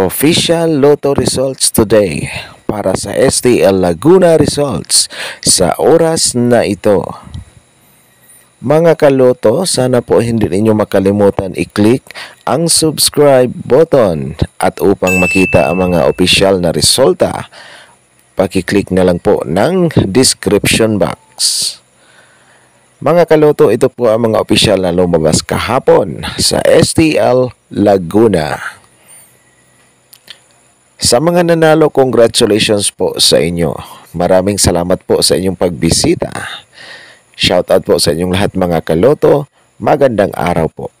Official Lotto results today para sa STL Laguna results sa oras na ito. Mga kaloto, sana po hindi ninyo makalimutan i-click ang subscribe button at upang makita ang mga opisyal na resulta, pakiclick na lang po ng description box. Mga kaloto, ito po ang mga opisyal na lumabas kahapon sa STL Laguna. Sa mga nanalo, congratulations po sa inyo. Maraming salamat po sa inyong pagbisita. Shoutout po sa inyong lahat mga kaloto. Magandang araw po.